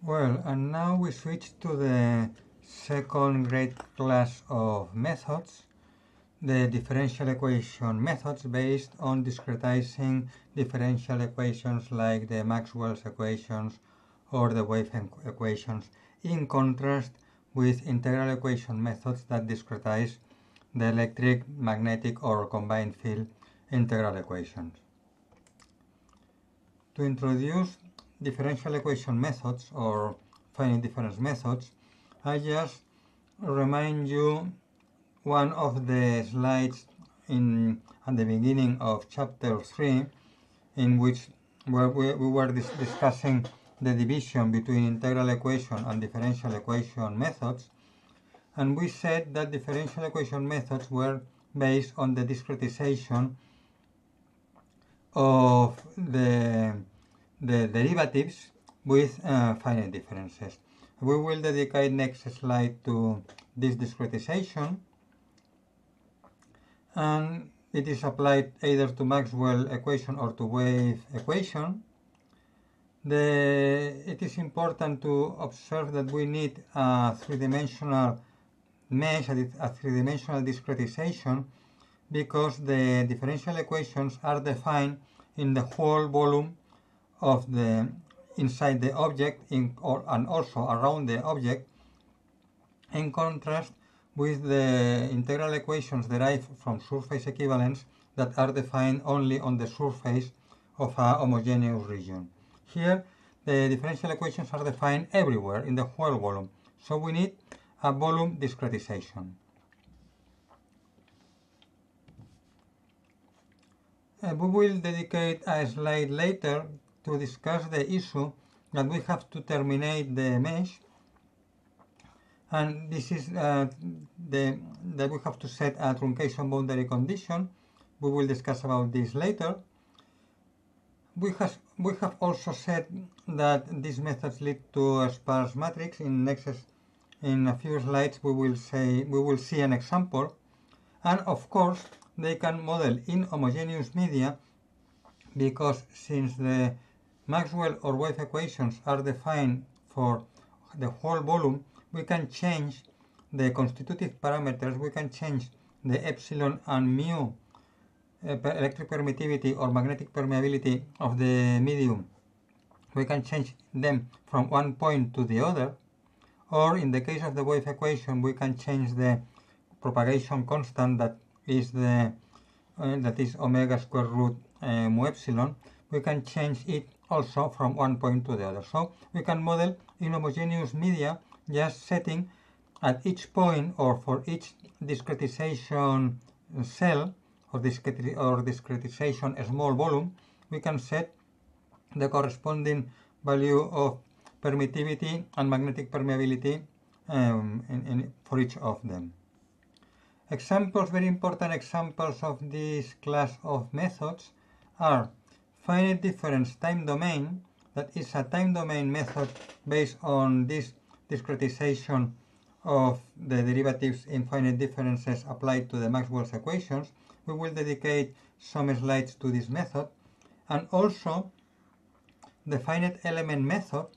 Well, and now we switch to the second great class of methods, the differential equation methods based on discretizing differential equations like the Maxwell's equations or the wave equations, in contrast with integral equation methods that discretize the electric, magnetic or combined field integral equations. To introduce differential equation methods or finite difference methods, I just remind you one of the slides in at the beginning of chapter 3 in which where we, we were dis discussing the division between integral equation and differential equation methods. And we said that differential equation methods were based on the discretization of the, the derivatives with uh, finite differences. We will dedicate next slide to this discretization and it is applied either to Maxwell equation or to wave equation. The, it is important to observe that we need a three-dimensional mesh, a three-dimensional discretization because the differential equations are defined in the whole volume of the inside the object in, or, and also around the object in contrast with the integral equations derived from surface equivalence that are defined only on the surface of a homogeneous region. Here the differential equations are defined everywhere in the whole volume so we need a volume discretization. Uh, we will dedicate a slide later to discuss the issue that we have to terminate the mesh. And this is uh, the that we have to set a truncation boundary condition. We will discuss about this later. We have we have also said that these methods lead to a sparse matrix. In next in a few slides we will say we will see an example. And of course they can model inhomogeneous media because since the Maxwell or wave equations are defined for the whole volume, we can change the constitutive parameters, we can change the epsilon and mu uh, electric permittivity or magnetic permeability of the medium. We can change them from one point to the other, or in the case of the wave equation, we can change the propagation constant that is the uh, that is omega square root uh, mu epsilon, we can change it also from one point to the other. So we can model inhomogeneous media just setting at each point or for each discretization cell or, discreti or discretization small volume, we can set the corresponding value of permittivity and magnetic permeability um, in, in, for each of them. Examples, very important examples of this class of methods are finite difference time domain, that is a time domain method based on this discretization of the derivatives in finite differences applied to the Maxwell's equations. We will dedicate some slides to this method. And also, the finite element method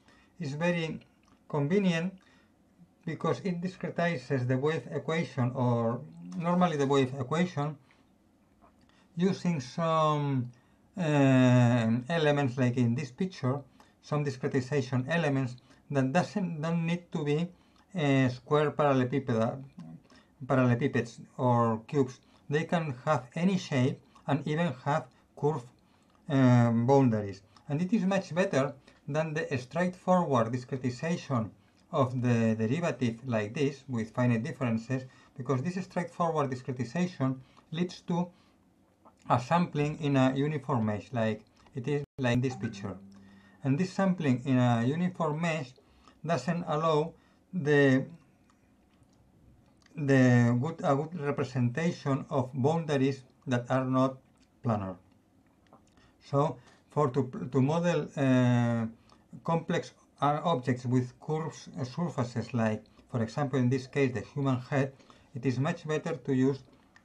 is very convenient because it discretizes the wave equation or normally the wave equation using some uh, elements like in this picture, some discretization elements that doesn't don't need to be uh, square parallelepiped, parallelepipeds or cubes. They can have any shape and even have curved uh, boundaries. And it is much better than the straightforward discretization of the derivative like this with finite differences because this straightforward discretization leads to a sampling in a uniform mesh like it is like this picture. And this sampling in a uniform mesh doesn't allow the the good a good representation of boundaries that are not planar. So for to, to model uh, complex objects with curved surfaces like for example in this case the human head it is much better to use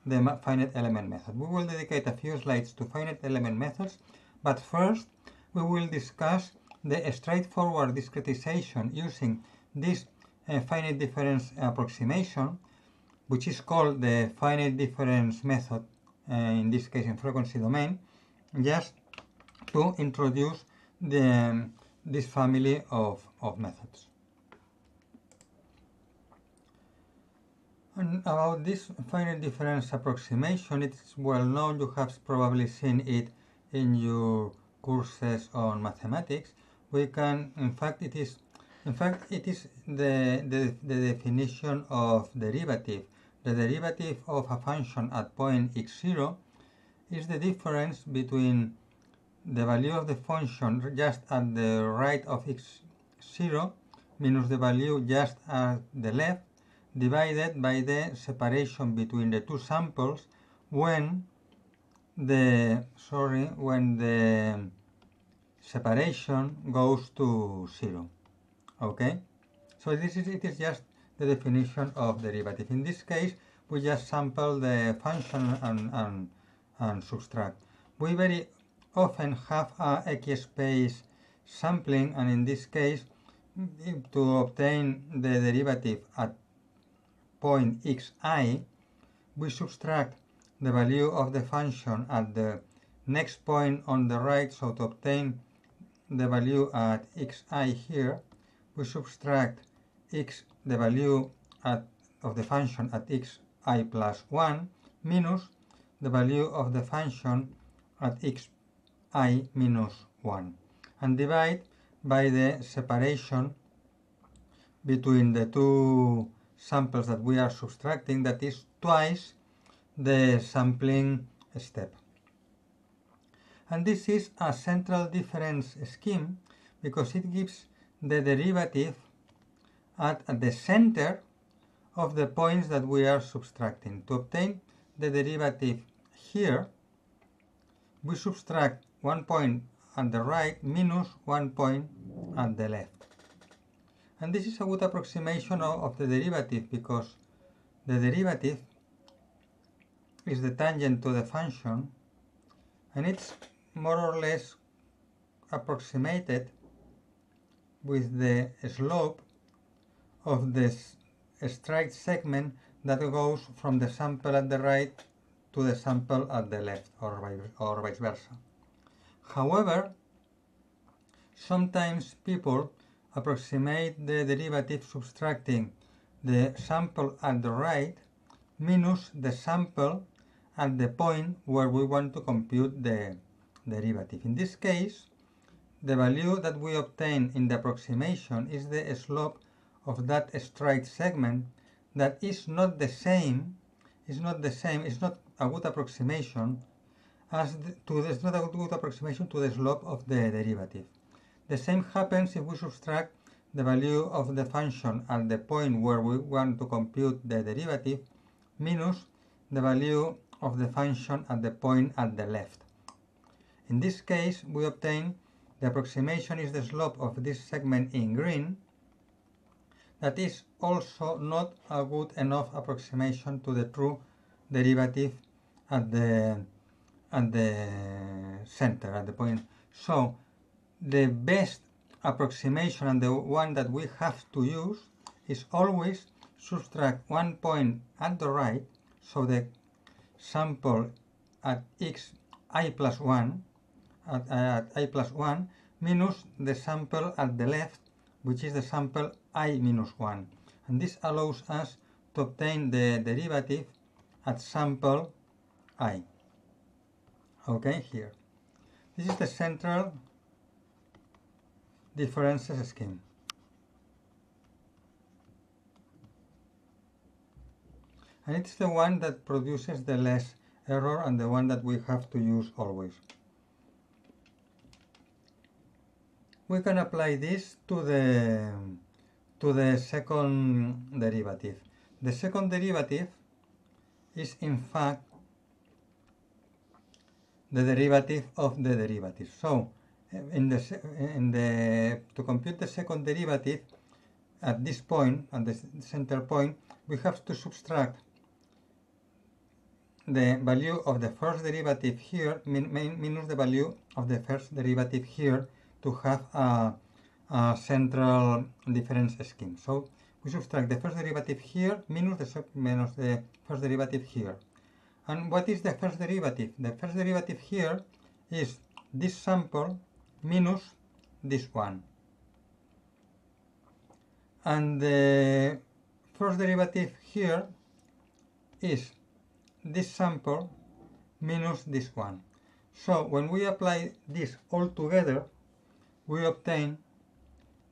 the finite element method. We will dedicate a few slides to finite element methods, but first we will discuss the straightforward discretization using this uh, finite difference approximation, which is called the finite difference method, uh, in this case in frequency domain, just to introduce the, um, this family of, of methods. And about this finite difference approximation, it's well known, you have probably seen it in your courses on mathematics. We can, in fact, it is, in fact, it is the, the, the definition of derivative. The derivative of a function at point x0 is the difference between the value of the function just at the right of x0 minus the value just at the left divided by the separation between the two samples when the sorry when the separation goes to zero okay? So this is it is just the definition of derivative. In this case we just sample the function and, and, and subtract. We very often have a equispaced sampling and in this case to obtain the derivative at point xi, we subtract the value of the function at the next point on the right, so to obtain the value at xi here, we subtract x the value at, of the function at xi plus 1 minus the value of the function at xi minus 1 and divide by the separation between the two samples that we are subtracting, that is twice the sampling step. And this is a central difference scheme because it gives the derivative at, the center of the points that we are subtracting. To obtain the derivative here, we subtract one point at the right minus one point at the left. And this is a good approximation of, the derivative because the derivative is the tangent to the function and it's more or less approximated with the slope of this straight segment that goes from the sample at the right to the sample at the left or or vice versa. However, sometimes people approximate the derivative subtracting the sample at the right minus the sample at the point where we want to compute the derivative. In this case, the value that we obtain in the approximation is the slope of that straight segment that is not the same, is not the same, is not a good approximation as the, to the, not a good approximation to the slope of the derivative. The same happens if we subtract the value of the function at the point where we want to compute the derivative minus the value of the function at the point at the left. In this case, we obtain the approximation is the slope of this segment in green. That is also not a good enough approximation to the true derivative at the at the center, at the point. So the best approximation and the one that we have to use is always subtract one point at the right, so the sample at x i plus 1, at, at i plus 1, minus the sample at the left, which is the sample i minus 1. And this allows us to obtain the derivative at sample i. Okay, here. This is the central differences scheme. And it's the one that produces the less error and the one that we have to use always. We can apply this to the to the second derivative. The second derivative is in fact the derivative of the derivative. So in the, in the, to compute the second derivative at this point, at the center point, we have to subtract the value of the first derivative here min, min, minus the value of the first derivative here to have a, a central difference scheme. So we subtract the first derivative here minus the, minus the first derivative here. And what is the first derivative? The first derivative here is this sample minus this one. And the first derivative here is this sample minus this one. So when we apply this all together, we obtain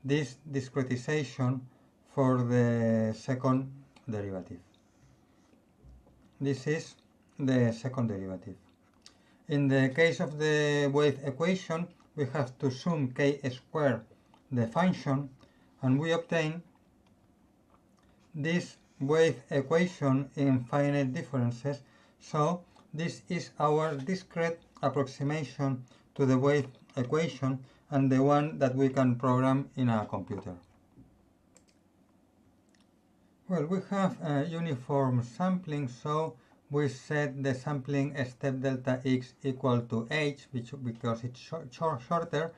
this discretization for the second derivative. This is the second derivative. In the case of the wave equation, we have to sum k squared the function and we obtain this wave equation in finite differences. So this is our discrete approximation to the wave equation and the one that we can program in a computer. Well, we have a uniform sampling, so we set the sampling step delta x equal to h, which, because it's short, short, shorter,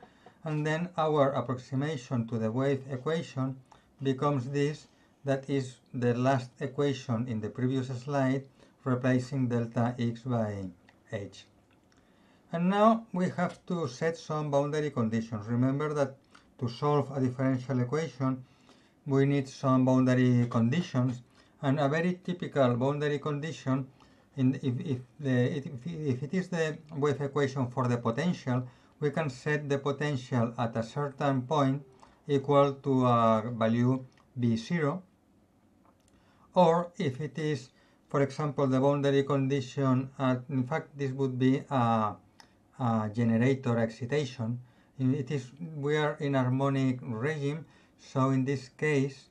and then our approximation to the wave equation becomes this, that is the last equation in the previous slide, replacing delta x by h. And now we have to set some boundary conditions. Remember that to solve a differential equation, we need some boundary conditions, and a very typical boundary condition in, if, if, the, if, if it is the wave equation for the potential, we can set the potential at a certain point equal to a value b0 or if it is for example the boundary condition at, in fact this would be a, a generator excitation. It is we are in harmonic regime. So in this case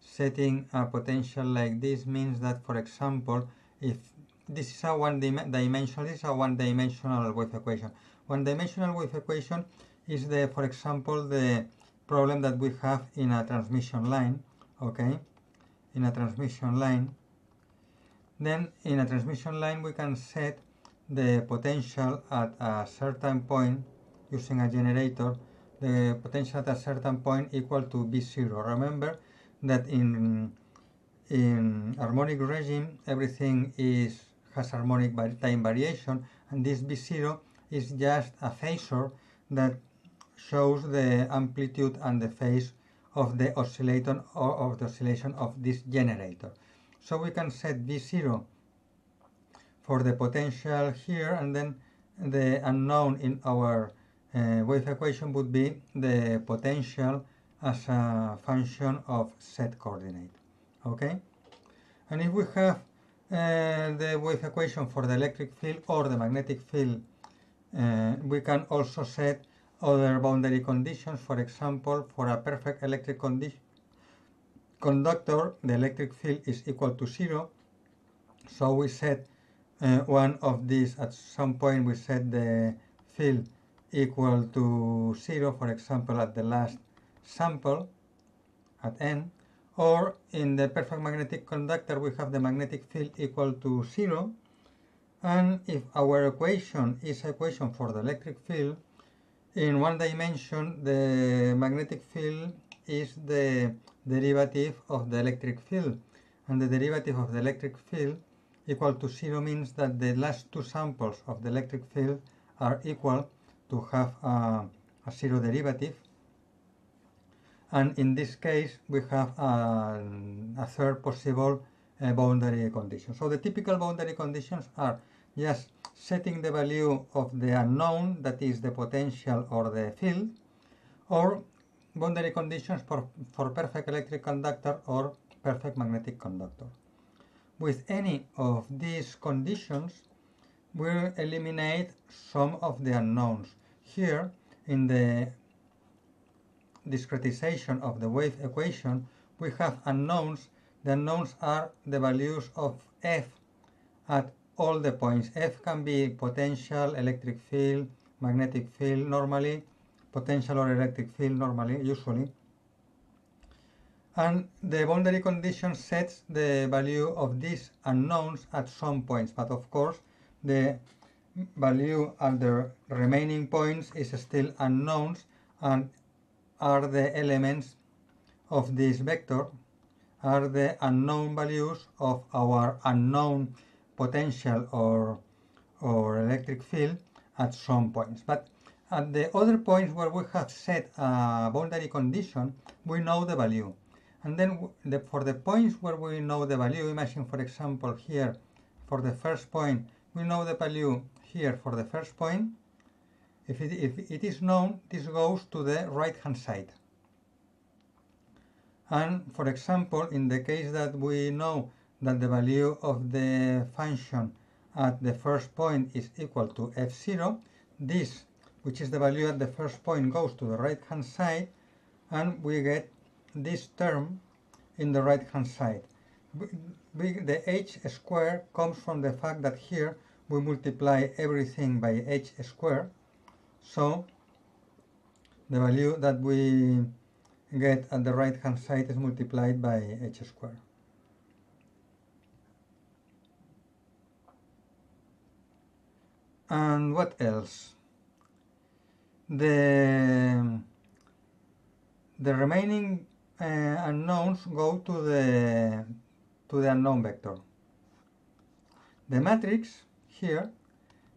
setting a potential like this means that for example if this is a one dim dimensional this is a one dimensional wave equation. One dimensional wave equation is the for example the problem that we have in a transmission line okay? In a transmission line. Then in a transmission line we can set the potential at a certain point using a generator the potential at a certain point equal to B0. Remember that in in harmonic regime everything is has harmonic time variation and this B0 is just a phasor that shows the amplitude and the phase of the oscillator or of the oscillation of this generator. So we can set V0 for the potential here and then the unknown in our uh, wave equation would be the potential as a function of z coordinate. Okay? And if we have the wave equation for the electric field or the magnetic field, uh, we can also set other boundary conditions. For example, for a perfect electric conductor, the electric field is equal to zero. So we set uh, one of these, at some point we set the field equal to 0, for example, at the last sample, at n, or in the perfect magnetic conductor we have the magnetic field equal to 0, and if our equation is equation for the electric field, in one dimension the magnetic field is the derivative of the electric field, and the derivative of the electric field equal to 0 means that the last two samples of the electric field are equal to have a, a zero derivative and in this case we have a, a third possible uh, boundary condition. So the typical boundary conditions are just setting the value of the unknown, that is the potential or the field, or boundary conditions for, for perfect electric conductor or perfect magnetic conductor. With any of these conditions, we eliminate some of the unknowns. Here, in the discretization of the wave equation, we have unknowns. The unknowns are the values of f at all the points. f can be potential, electric field, magnetic field normally, potential or electric field normally, usually. And the boundary condition sets the value of these unknowns at some points, but of course the value at the remaining points is still unknowns and are the elements of this vector are the unknown values of our unknown potential or, or electric field at some points. But at the other points where we have set a boundary condition, we know the value. And then the, for the points where we know the value, imagine for example here, for the first point, we know the value here for the first point. If it, if it is known, this goes to the right hand side. And for example, in the case that we know that the value of the function at the first point is equal to f0, this, which is the value at the first point, goes to the right hand side and we get this term in the right hand side. The h square comes from the fact that here we multiply everything by h square. So the value that we get at the right hand side is multiplied by h square. And what else? The, the remaining uh, unknowns go to the, to the unknown vector. The matrix here,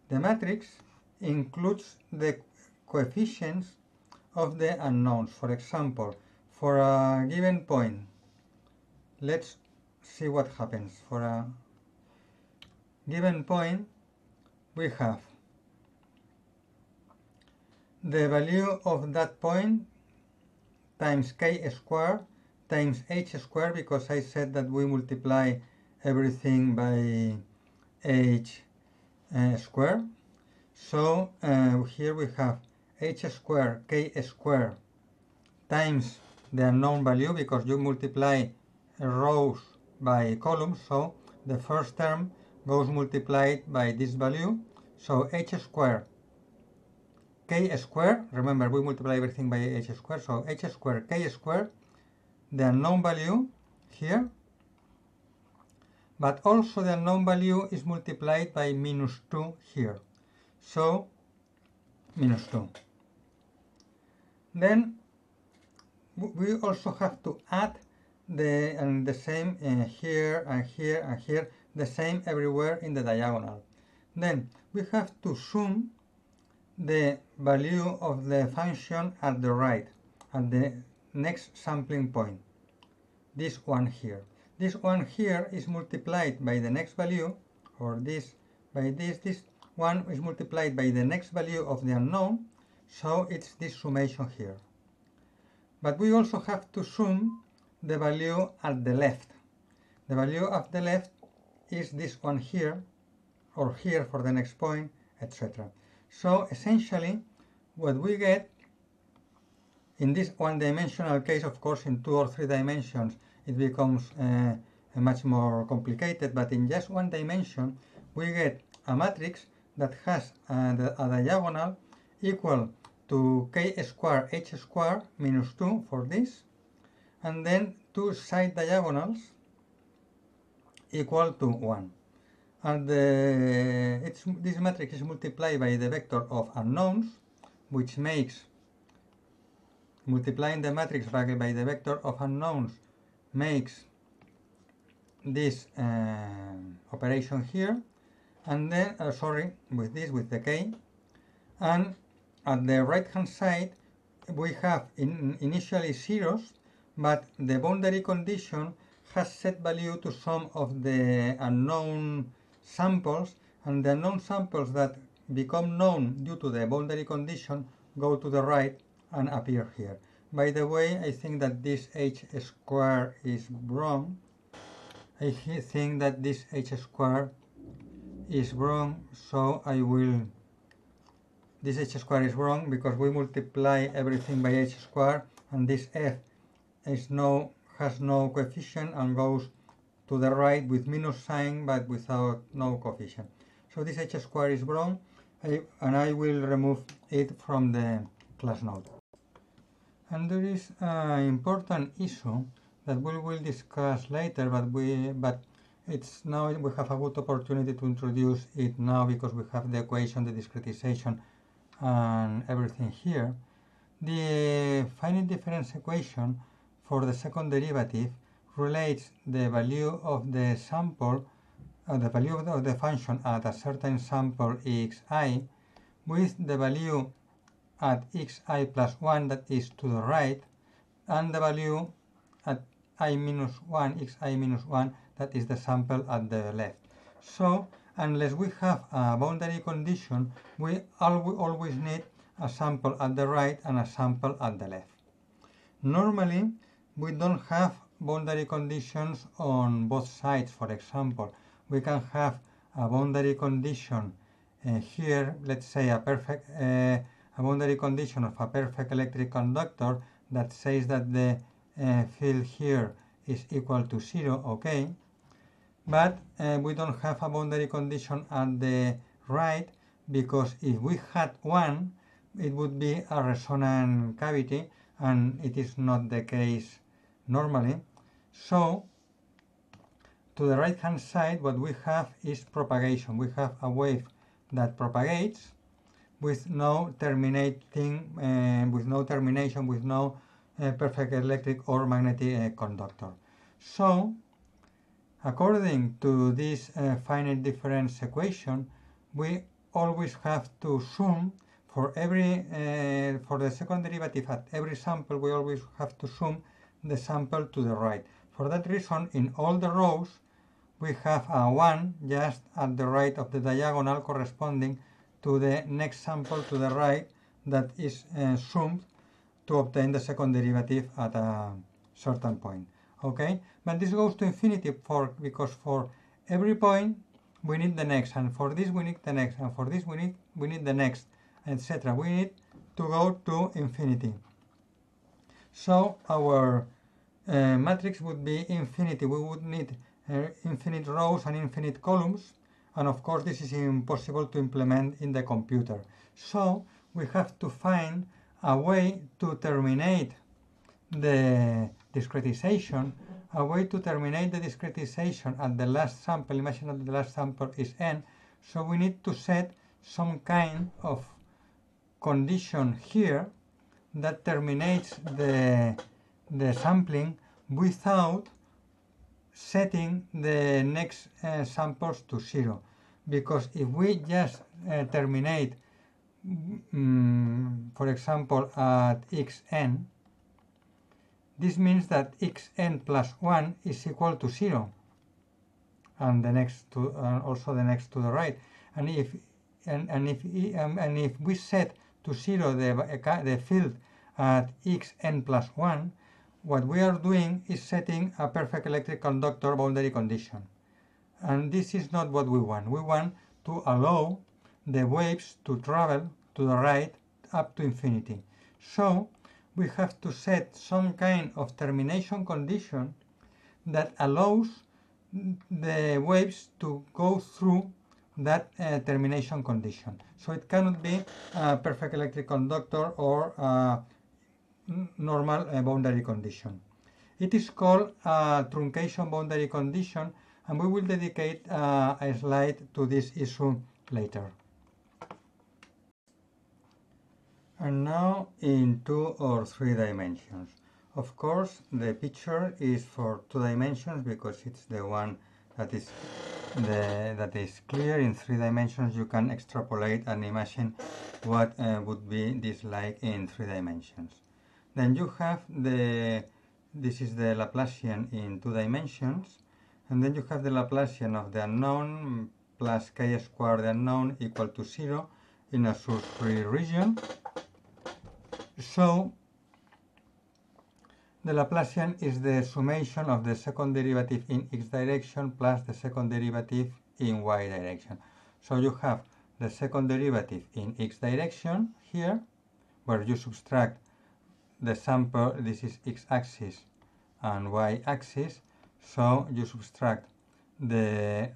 the matrix includes the coefficients of the unknowns. For example, for a given point, let's see what happens. For a given point, we have the value of that point times k square times h square because I said that we multiply everything by h uh, square. So uh, here we have h square k square times the unknown value because you multiply rows by columns. So the first term goes multiplied by this value. So h square k square remember we multiply everything by h square so h square k square the unknown value here. But also the unknown value is multiplied by minus 2 here so minus 2 then we also have to add the and the same uh, here and here and here the same everywhere in the diagonal. Then we have to sum the value of the function at the right at the next sampling point. This one here. This one here is multiplied by the next value or this by this this one is multiplied by the next value of the unknown so it's this summation here. But we also have to sum the value at the left. The value of the left is this one here or here for the next point etc so essentially what we get in this one-dimensional case of course in two or three dimensions it becomes uh, much more complicated but in just one dimension we get a matrix that has a, a diagonal equal to k square h square minus 2 for this and then two side diagonals equal to 1 and the, this matrix is multiplied by the vector of unknowns which makes multiplying the matrix by, by the vector of unknowns makes this uh, operation here and then uh, sorry with this with the k and at the right hand side we have in, initially zeros but the boundary condition has set value to some of the unknown samples and the unknown samples that become known due to the boundary condition go to the right and appear here. By the way, I think that this h square is wrong. I think that this h square is wrong, so I will... This h square is wrong because we multiply everything by h square and this f is no, has no coefficient and goes to the right with minus sign but without no coefficient. So this h square is wrong I, and I will remove it from the class note. And there is an important issue that we will discuss later, but we but it's now we have a good opportunity to introduce it now because we have the equation, the discretization, and everything here. the finite difference equation for the second derivative relates the value of the sample, uh, the value of the, of the function at a certain sample xi with the value at xi plus 1 that is to the right and the value at i minus 1, xi minus 1 that is the sample at the left. So unless we have a boundary condition, we always need a sample at the right and a sample at the left. Normally, we don't have boundary conditions on both sides. For example, we can have a boundary condition uh, here, let's say a perfect uh, a boundary condition of a perfect electric conductor that says that the uh, field here is equal to zero, okay? But uh, we don't have a boundary condition at the right because if we had one, it would be a resonant cavity and it is not the case normally. So to the right hand side what we have is propagation. We have a wave that propagates with no terminating, uh, with no termination, with no uh, perfect electric or magnetic uh, conductor. So according to this uh, finite difference equation, we always have to sum for every uh, for the second derivative at every sample we always have to sum the sample to the right. For that reason in all the rows we have a 1 just at the right of the diagonal corresponding to the next sample to the right that is uh, summed to obtain the second derivative at a certain point. Okay but this goes to infinity for because for every point we need the next and for this we need the next and for this we need we need the next etc. We need to go to infinity. So our uh, matrix would be infinity. We would need uh, infinite rows and infinite columns. And of course, this is impossible to implement in the computer. So we have to find a way to terminate the discretization, a way to terminate the discretization at the last sample. Imagine that the last sample is n. So we need to set some kind of condition here that terminates the, the sampling without setting the next uh, samples to zero. Because if we just uh, terminate, um, for example, at xn, this means that xn plus 1 is equal to 0 and the next to uh, also the next to the right and if and, and if um, and if we set to zero the, the field at xn plus 1, what we are doing is setting a perfect electric conductor boundary condition. And this is not what we want. We want to allow the waves to travel to the right up to infinity. So we have to set some kind of termination condition that allows the waves to go through that uh, termination condition. So it cannot be a perfect electric conductor or a normal uh, boundary condition. It is called a truncation boundary condition and we will dedicate uh, a slide to this issue later. And now in two or three dimensions. Of course, the picture is for two dimensions because it's the one that is the, that is clear. In three dimensions you can extrapolate and imagine what uh, would be this like in three dimensions. Then you have the this is the Laplacian in two dimensions. And then you have the Laplacian of the unknown plus k squared the unknown equal to zero in a source-free region so the Laplacian is the summation of the second derivative in x direction plus the second derivative in y direction. So you have the second derivative in x direction here, where you subtract the sample, this is x-axis and y-axis, so you subtract the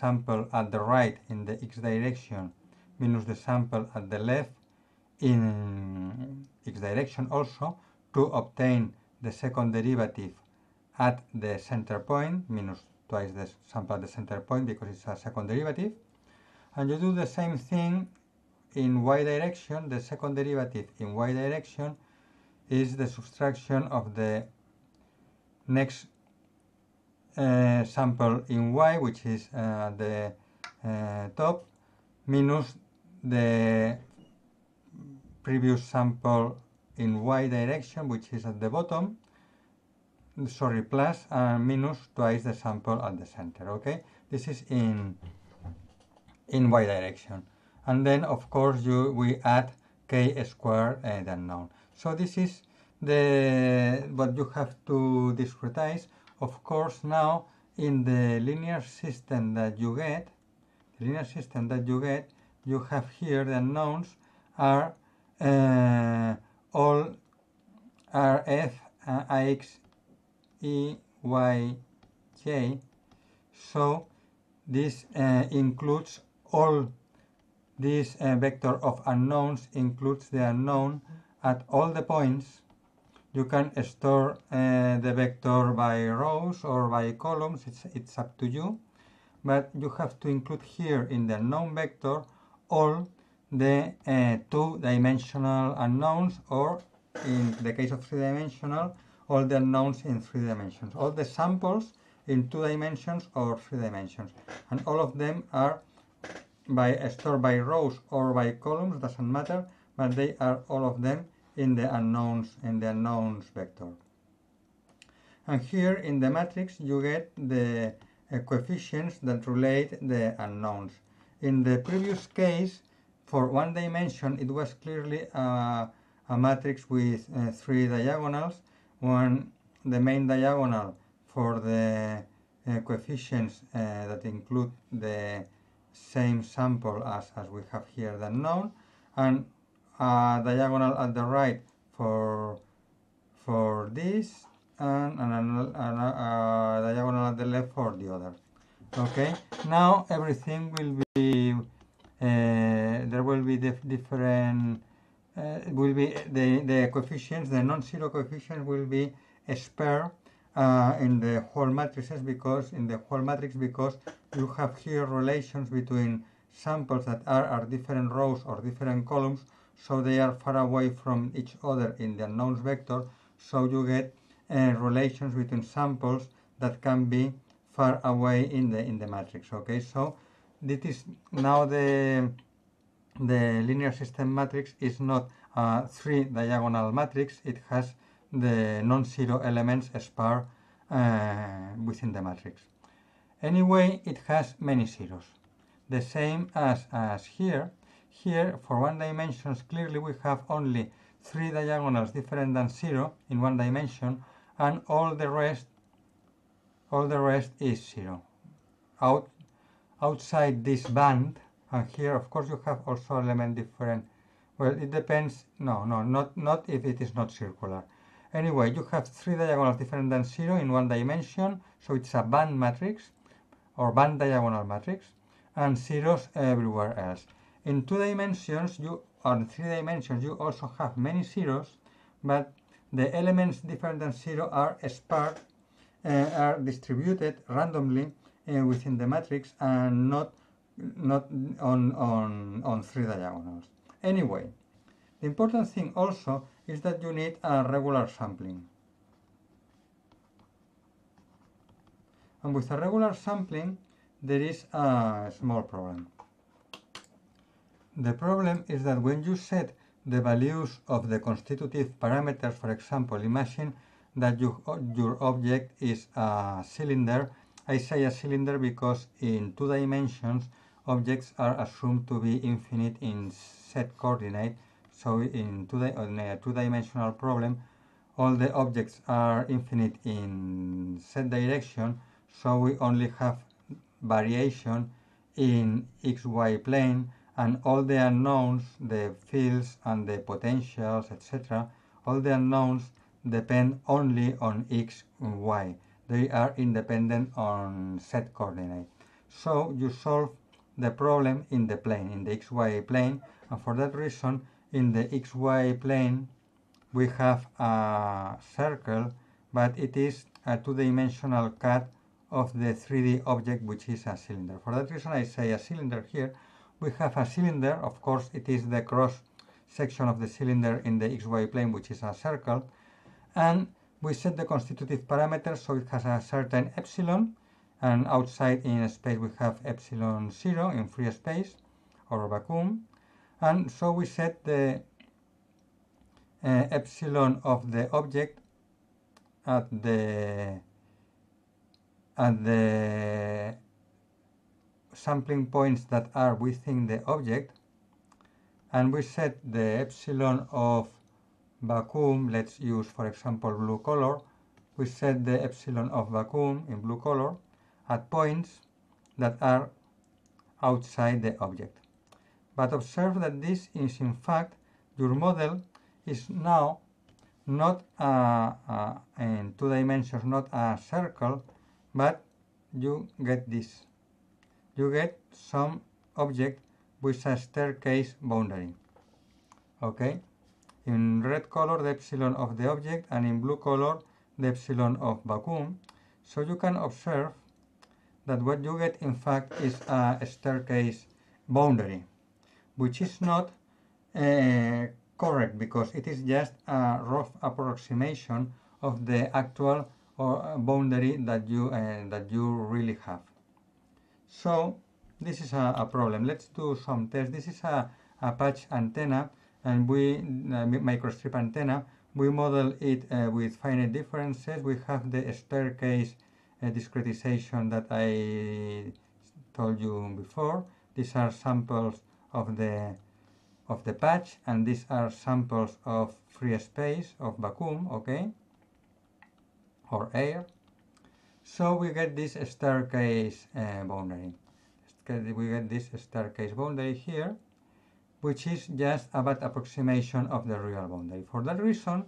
sample at the right in the x direction minus the sample at the left in x direction also to obtain the second derivative at the center point minus twice the sample at the center point because it's a second derivative. And you do the same thing in y direction. The second derivative in y direction is the subtraction of the next uh, sample in y, which is uh, the uh, top, minus the previous sample in y direction, which is at the bottom, sorry, plus and minus twice the sample at the center, okay? This is in, in y direction. And then, of course, you we add k squared uh, the unknown. So this is the what you have to discretize. Of course, now in the linear system that you get, the linear system that you get, you have here the unknowns are uh, all are f, uh, ix, y, j. So this uh, includes all this uh, vector of unknowns includes the unknown at all the points. You can store uh, the vector by rows or by columns, it's, it's up to you. But you have to include here in the unknown vector all the uh, two-dimensional unknowns or in the case of three-dimensional, all the unknowns in three dimensions. All the samples in two dimensions or three dimensions. And all of them are by stored by rows or by columns, doesn't matter, but they are all of them in the unknowns in the unknowns vector. And here in the matrix you get the uh, coefficients that relate the unknowns. In the previous case, for one dimension, it was clearly a, a matrix with uh, three diagonals. One, the main diagonal for the uh, coefficients uh, that include the same sample as, as we have here the unknown, and a diagonal at the right for for this and, and a, a, diagonal at the left for the other. Okay? Now everything will be there will be dif different uh, will be the the coefficients the non-zero coefficients will be spared uh, in the whole matrices because in the whole matrix because you have here relations between samples that are, are different rows or different columns so they are far away from each other in the unknowns vector so you get uh, relations between samples that can be far away in the in the matrix okay? So this is now the the linear system matrix is not a three diagonal matrix. It has the non-zero elements sparse uh, within the matrix. Anyway it has many zeros. The same as as here. Here, for one dimensions clearly we have only three diagonals different than zero in one dimension, and all the rest, all the rest is zero. Out, outside this band, and here, of course, you have also element different. Well, it depends. No, no, not not if it is not circular. Anyway, you have three diagonals different than zero in one dimension, so it's a band matrix or band diagonal matrix, and zeros everywhere else. In two dimensions, you or three dimensions, you also have many zeros, but the elements different than zero are sparse, uh, are distributed randomly uh, within the matrix and not not on on on three diagonals. Anyway, the important thing also is that you need a regular sampling. And with a regular sampling, there is a small problem. The problem is that when you set the values of the constitutive parameters, for example, imagine that you, your object is a cylinder. I say a cylinder because in two dimensions, objects are assumed to be infinite in z coordinate. So in, two in a two-dimensional problem, all the objects are infinite in z direction, so we only have variation in xy plane and all the unknowns, the fields and the potentials, etc., all the unknowns depend only on x and y. They are independent on z coordinate. So you solve the problem in the plane, in the xy plane, and for that reason, in the xy plane, we have a circle, but it is a two-dimensional cut of the 3D object, which is a cylinder. For that reason, I say a cylinder here we have a cylinder, of course it is the cross section of the cylinder in the xy plane, which is a circle, and we set the constitutive parameters so it has a certain epsilon, and outside in space we have epsilon 0 in free space or vacuum, and so we set the uh, epsilon of the object at the at the sampling points that are within the object. And we set the epsilon of vacuum let's use for example blue color we set the epsilon of vacuum in blue color at points that are outside the object but observe that this is in fact your model is now not a, a, in two dimensions, not a circle, but you get this. You get some object with a staircase boundary. Okay? In red color, the epsilon of the object, and in blue color, the epsilon of vacuum. So you can observe that what you get, in fact, is a staircase boundary, which is not uh, correct because it is just a rough approximation of the actual or uh, boundary that you uh, that you really have. So this is a, a, problem. Let's do some tests. This is a, a patch antenna and we uh, microstrip antenna. We model it uh, with finite differences. We have the staircase uh, discretization that I told you before. These are samples of the of the patch and these are samples of free space of vacuum okay or air so we get this staircase uh, boundary we get this staircase boundary here which is just a bad approximation of the real boundary for that reason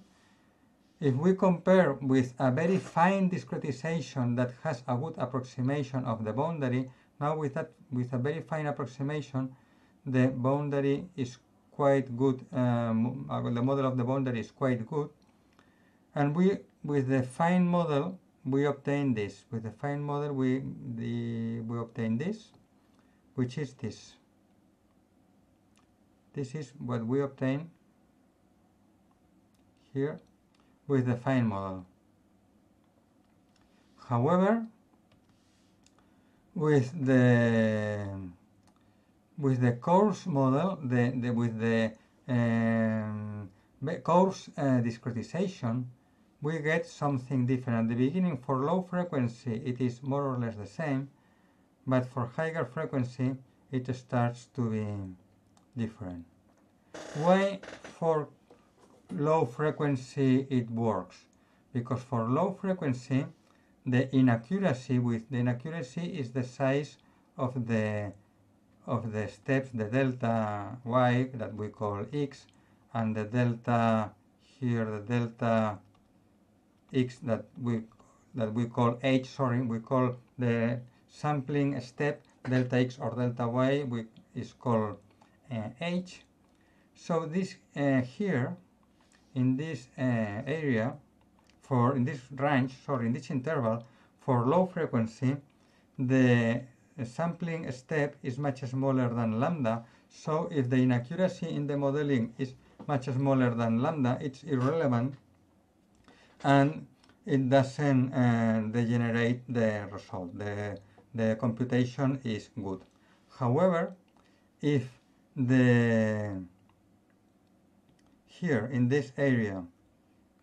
if we compare with a very fine discretization that has a good approximation of the boundary now with that with a very fine approximation the boundary is quite good, um, uh, the model of the boundary is quite good. And we, with the fine model, we obtain this. With the fine model, we, the, we obtain this, which is this. This is what we obtain here with the fine model. However, with the with the coarse model, the, the, with the um, coarse uh, discretization, we get something different. At the beginning, for low frequency, it is more or less the same, but for higher frequency, it starts to be different. Why for low frequency it works? Because for low frequency, the inaccuracy with the inaccuracy is the size of the of the steps, the delta y that we call x, and the delta here, the delta x that we that we call h. Sorry, we call the sampling step delta x or delta y, which is called h. So this uh, here in this uh, area for in this range, sorry, in this interval for low frequency, the sampling step is much smaller than lambda, so if the inaccuracy in the modeling is much smaller than lambda, it's irrelevant and it doesn't uh, degenerate the result. The, the computation is good. However, if the here in this area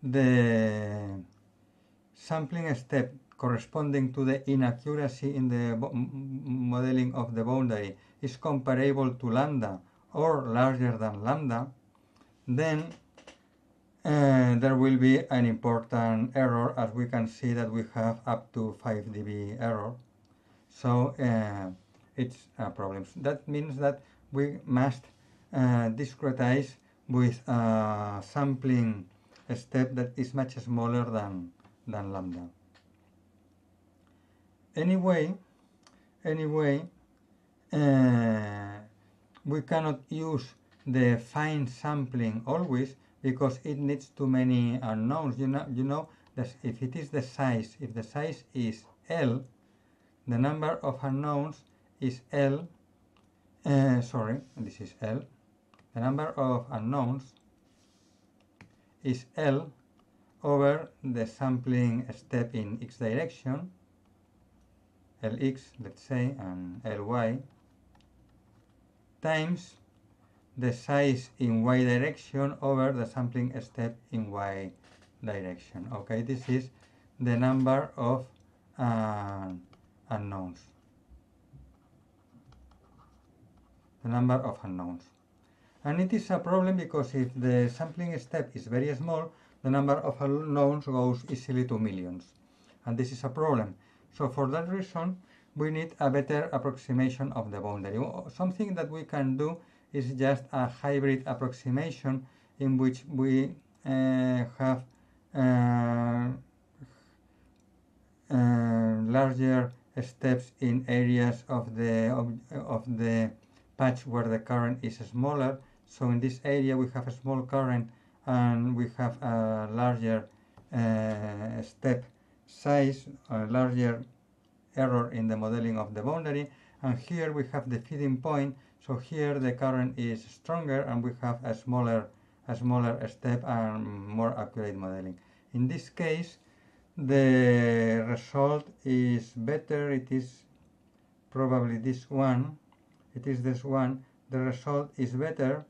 the sampling step corresponding to the inaccuracy in the modeling of the boundary is comparable to lambda or larger than lambda, then uh, there will be an important error as we can see that we have up to 5 dB error. So uh, it's a problem. That means that we must uh, discretize with a sampling step that is much smaller than, than lambda. Anyway anyway uh, we cannot use the fine sampling always because it needs too many unknowns. You know you know that if it is the size if the size is L the number of unknowns is L uh, sorry this is L the number of unknowns is L over the sampling step in x direction, Lx let's say, and Ly, times the size in y direction over the sampling step in y direction. Okay, this is the number of uh, unknowns. The number of unknowns. And it is a problem because if the sampling step is very small, the number of unknowns goes easily to millions. And this is a problem. So for that reason, we need a better approximation of the boundary. Something that we can do is just a hybrid approximation in which we uh, have uh, uh, larger steps in areas of the of, of the patch where the current is smaller. So in this area we have a small current and we have a larger uh, step size, a larger error in the modeling of the boundary. And here we have the feeding point. So here the current is stronger and we have a smaller, a smaller step and more accurate modeling. In this case, the result is better. It is probably this one. It is this one. The result is better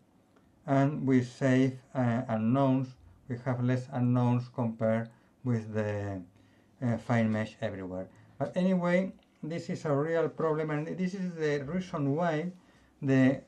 and we save uh, unknowns. We have less unknowns compared with the uh, fine mesh everywhere. But anyway, this is a real problem and this is the reason why the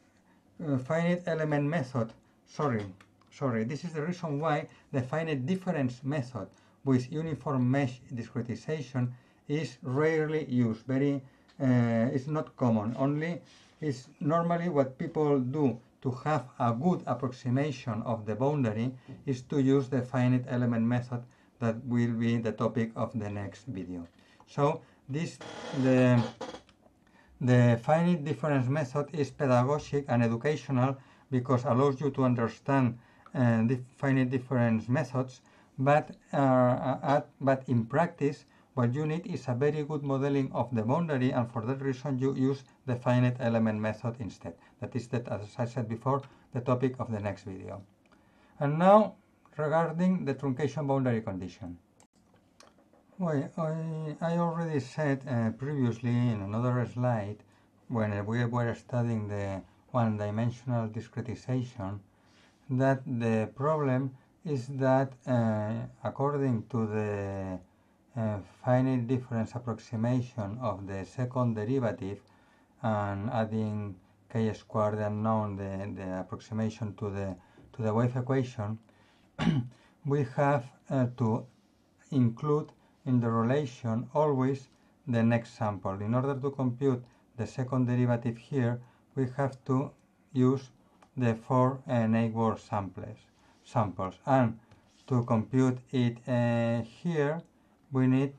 uh, finite element method, sorry, sorry, this is the reason why the finite difference method with uniform mesh discretization is rarely used, very, uh, it's not common, only is normally what people do to have a good approximation of the boundary is to use the finite element method that will be the topic of the next video. So this the the finite difference method is pedagogic and educational because allows you to understand uh, the finite difference methods, but uh, at, but in practice what you need is a very good modeling of the boundary and for that reason you use the finite element method instead. That is that, as I said before, the topic of the next video. And now regarding the truncation boundary condition. Well, I, I already said uh, previously in another slide when we were studying the one-dimensional discretization that the problem is that uh, according to the uh, finite difference approximation of the second derivative and adding k squared unknown the, the approximation to the to the wave equation we have uh, to include in the relation always the next sample. In order to compute the second derivative here, we have to use the four uh, neighbor samples, samples. And to compute it uh, here, we need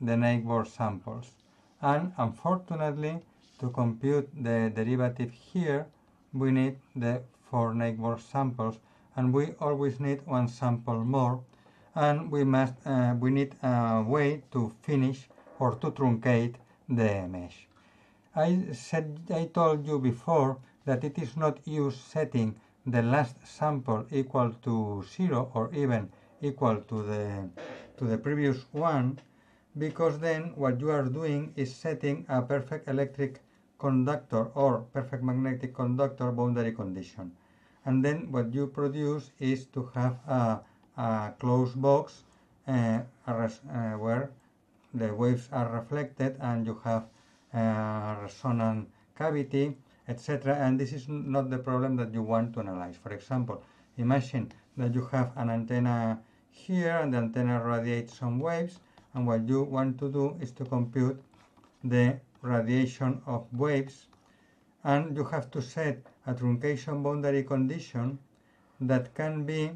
the neighbor samples. And unfortunately, to compute the derivative here, we need the four neighbor samples. And we always need one sample more and we must uh, we need a way to finish or to truncate the mesh. I said I told you before that it is not use setting the last sample equal to zero or even equal to the to the previous one because then what you are doing is setting a perfect electric conductor or perfect magnetic conductor boundary condition. And then what you produce is to have a a closed box uh, uh, where the waves are reflected and you have a resonant cavity etc and this is not the problem that you want to analyze. For example imagine that you have an antenna here and the antenna radiates some waves and what you want to do is to compute the radiation of waves and you have to set a truncation boundary condition that can be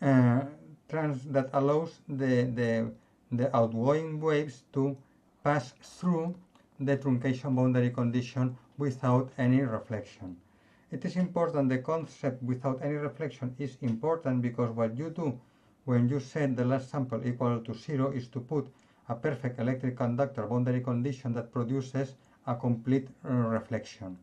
uh, trans that allows the, the, the outgoing waves to pass through the truncation boundary condition without any reflection. It is important, the concept without any reflection is important because what you do when you set the last sample equal to zero is to put a perfect electric conductor boundary condition that produces a complete uh, reflection.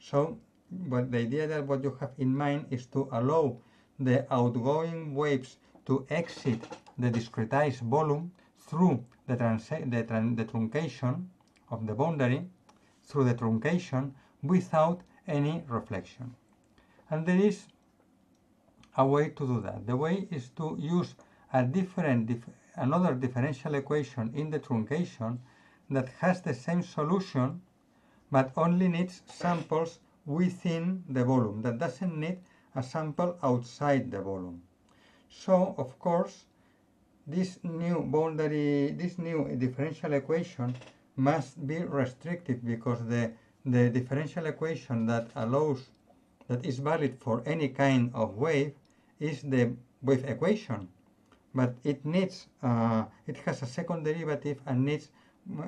So but the idea that what you have in mind is to allow the outgoing waves to exit the discretized volume through the, the, the truncation of the boundary, through the truncation without any reflection. And there is a way to do that. The way is to use a different, dif another differential equation in the truncation that has the same solution but only needs samples within the volume, that doesn't need a sample outside the volume. So, of course, this new boundary, this new differential equation must be restricted because the, the differential equation that allows, that is valid for any kind of wave is the wave equation. But it needs, uh, it has a second derivative and needs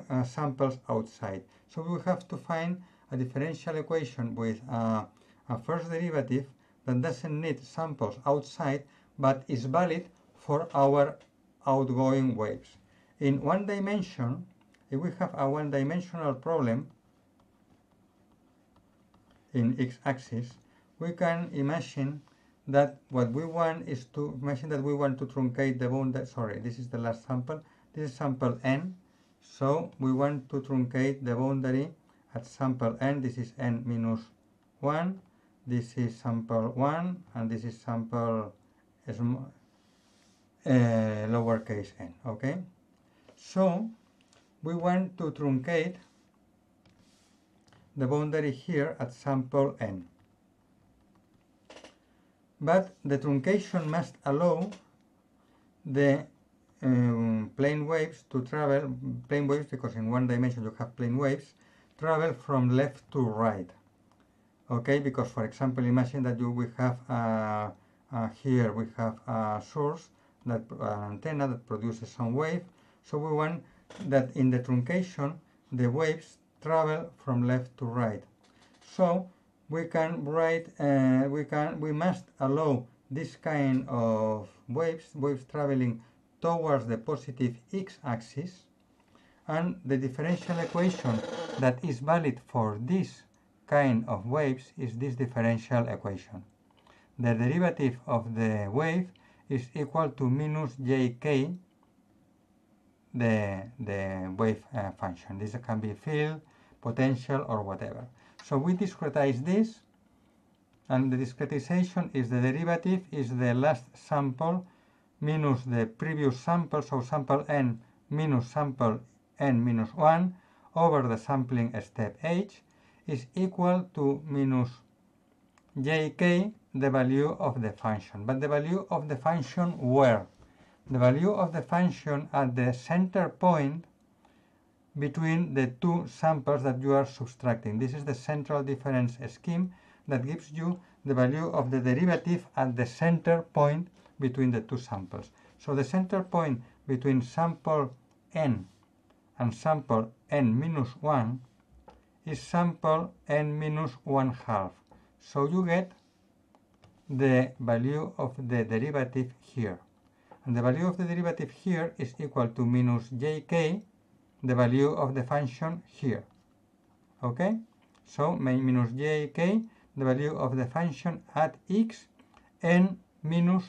uh, samples outside. So we have to find a differential equation with uh, a first derivative that doesn't need samples outside but is valid for our outgoing waves. In one dimension, if we have a one-dimensional problem in x-axis, we can imagine that what we want is to imagine that we want to truncate the boundary. Sorry, this is the last sample. This is sample n. So we want to truncate the boundary at sample n. This is n minus 1. This is sample 1 and this is sample uh, lowercase n. Okay. So we want to truncate the boundary here at sample n. But the truncation must allow the um, plane waves to travel, plane waves because in one dimension you have plane waves, travel from left to right. Okay, because for example, imagine that you we have uh, uh, here we have a source that uh, antenna that produces some wave. So we want that in the truncation the waves travel from left to right. So we can write, uh, we can, we must allow this kind of waves, waves traveling towards the positive x-axis, and the differential equation that is valid for this kind of waves is this differential equation. The derivative of the wave is equal to minus jk the, the wave uh, function. This can be field, potential, or whatever. So we discretize this, and the discretization is the derivative is the last sample minus the previous sample, so sample n minus sample n minus 1 over the sampling step h is equal to minus jk, the value of the function. But the value of the function where? the value of the function at the center point between the two samples that you are subtracting. This is the central difference scheme that gives you the value of the derivative at the center point between the two samples. So the center point between sample n and sample n minus 1 is sample n minus 1 half. So you get the value of the derivative here. And the value of the derivative here is equal to minus jk, the value of the function here. Okay? So minus jk, the value of the function at x n minus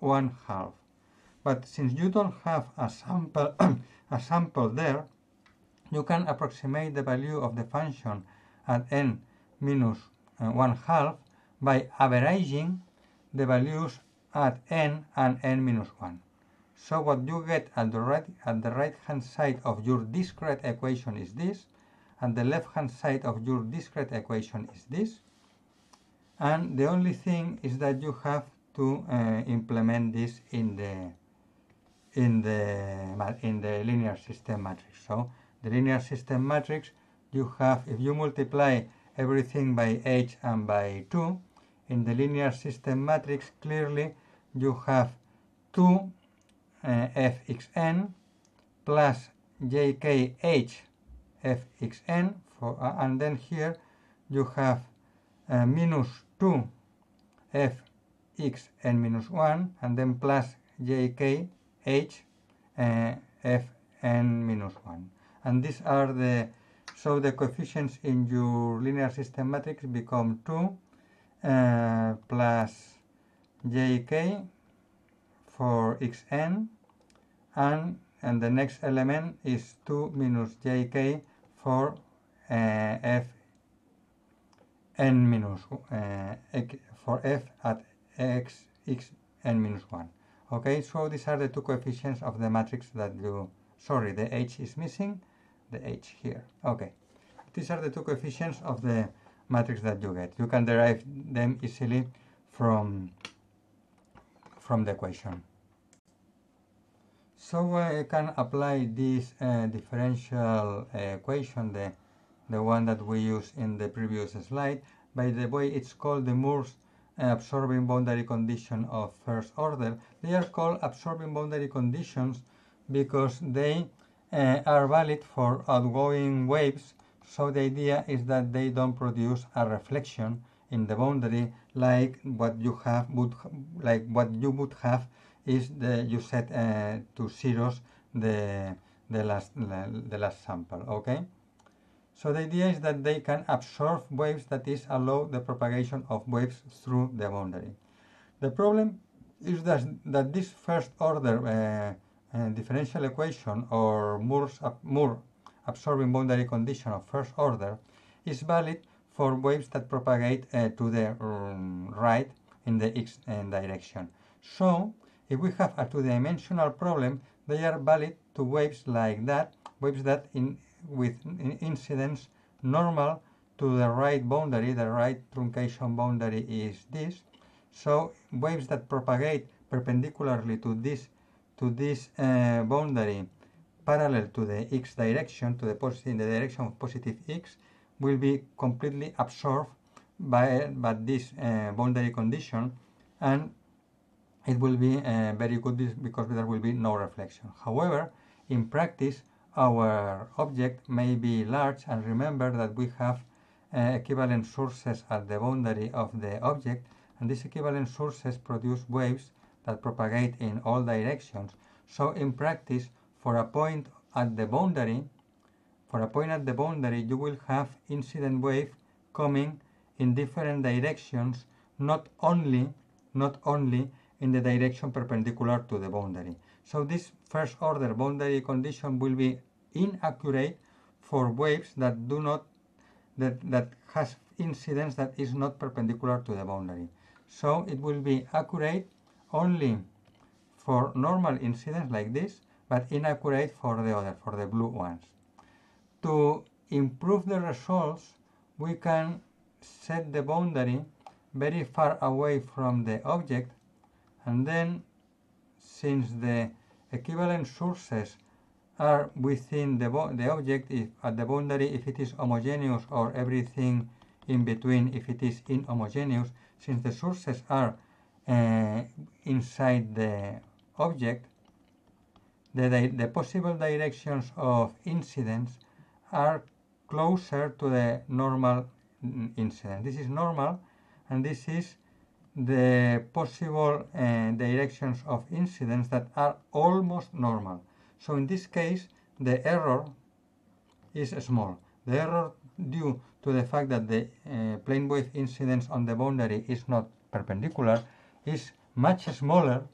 1 half. But since you don't have a sample, a sample there, you can approximate the value of the function at n minus uh, 1 half by averaging the values at n and n minus 1. So what you get at the right at the right hand side of your discrete equation is this, and the left hand side of your discrete equation is this. And the only thing is that you have to uh, implement this in the in the in the linear system matrix. So the linear system matrix you have if you multiply everything by h and by 2 in the linear system matrix clearly you have 2 uh, fxn plus jkh fxn for, uh, and then here you have uh, minus 2 fxn minus 1 and then plus jkh uh, fn minus 1 and these are the So the coefficients in your linear system matrix become 2 uh, plus jk for xn and and the next element is 2 minus jk for uh, f n minus uh, for f at x x n minus 1 okay so these are the two coefficients of the matrix that you sorry the h is missing the h here. Okay these are the two coefficients of the matrix that you get. You can derive them easily from from the equation so I can apply this uh, differential uh, equation the the one that we used in the previous slide by the way it's called the Mur's absorbing boundary condition of first order. They are called absorbing boundary conditions because they uh, are valid for outgoing waves. So the idea is that they don't produce a reflection in the boundary like what you have would like what you would have is the you set uh, to zeros the the last the last sample. Okay. So the idea is that they can absorb waves that is allow the propagation of waves through the boundary. The problem is that, that this first order uh, uh, differential equation or Mur's Moore absorbing boundary condition of first order is valid for waves that propagate uh, to the um, right in the x direction. So if we have a two-dimensional problem, they are valid to waves like that, waves that in with incidence normal to the right boundary, the right truncation boundary is this. So waves that propagate perpendicularly to this to this uh, boundary parallel to the x direction, to the positive in the direction of positive x, will be completely absorbed by, by this uh, boundary condition and it will be uh, very good because there will be no reflection. However, in practice, our object may be large and remember that we have uh, equivalent sources at the boundary of the object and these equivalent sources produce waves that propagate in all directions. So in practice, for a point at the boundary, for a point at the boundary, you will have incident wave coming in different directions, not only, not only in the direction perpendicular to the boundary. So this first order boundary condition will be inaccurate for waves that do not that that has incidence that is not perpendicular to the boundary. So it will be accurate only for normal incidence like this, but inaccurate for the other, for the blue ones. To improve the results, we can set the boundary very far away from the object and then since the equivalent sources are within the, the object if at the boundary if it is homogeneous or everything in between if it is inhomogeneous since the sources are uh, inside the object the, the possible directions of incidence are closer to the normal incident. this is normal and this is the possible uh, directions of incidence that are almost normal so in this case, the error is small. The error due to the fact that the uh, plane wave incidence on the boundary is not perpendicular is much smaller